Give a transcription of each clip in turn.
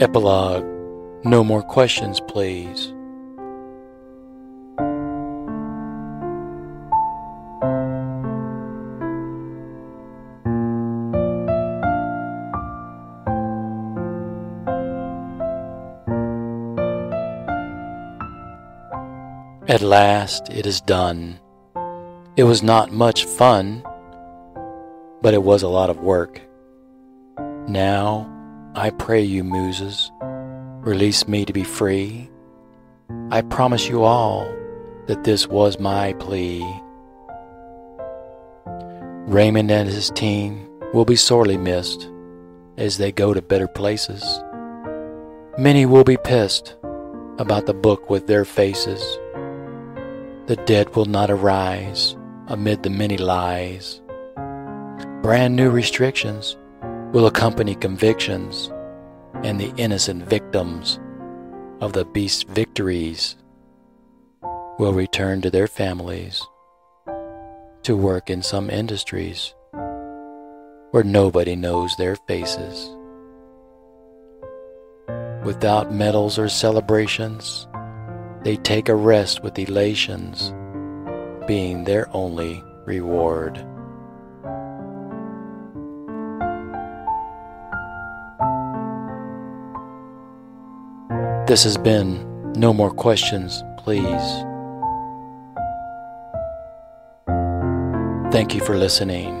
Epilogue No more questions, please. At last it is done. It was not much fun, but it was a lot of work. Now, I pray you, muses, release me to be free. I promise you all that this was my plea. Raymond and his team will be sorely missed as they go to better places. Many will be pissed about the book with their faces. The dead will not arise amid the many lies. Brand new restrictions will accompany convictions and the innocent victims of the beast's victories will return to their families to work in some industries where nobody knows their faces. Without medals or celebrations, they take a rest with elations, being their only reward. This has been No More Questions, Please. Thank you for listening.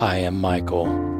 I am Michael.